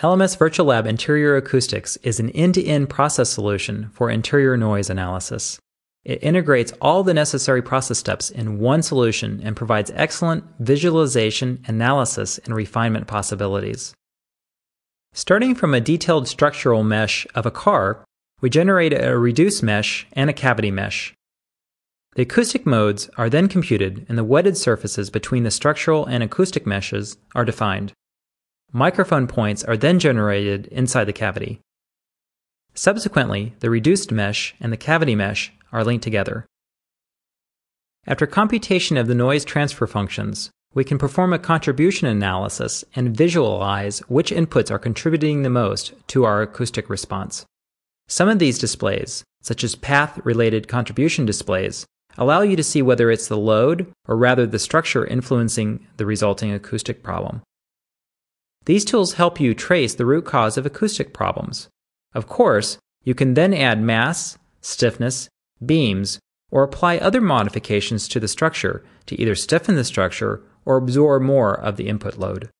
LMS Virtual Lab Interior Acoustics is an end to end process solution for interior noise analysis. It integrates all the necessary process steps in one solution and provides excellent visualization, analysis, and refinement possibilities. Starting from a detailed structural mesh of a car, we generate a reduced mesh and a cavity mesh. The acoustic modes are then computed and the wetted surfaces between the structural and acoustic meshes are defined. Microphone points are then generated inside the cavity. Subsequently, the reduced mesh and the cavity mesh are linked together. After computation of the noise transfer functions, we can perform a contribution analysis and visualize which inputs are contributing the most to our acoustic response. Some of these displays, such as path related contribution displays, allow you to see whether it's the load or rather the structure influencing the resulting acoustic problem. These tools help you trace the root cause of acoustic problems. Of course, you can then add mass, stiffness, beams, or apply other modifications to the structure to either stiffen the structure or absorb more of the input load.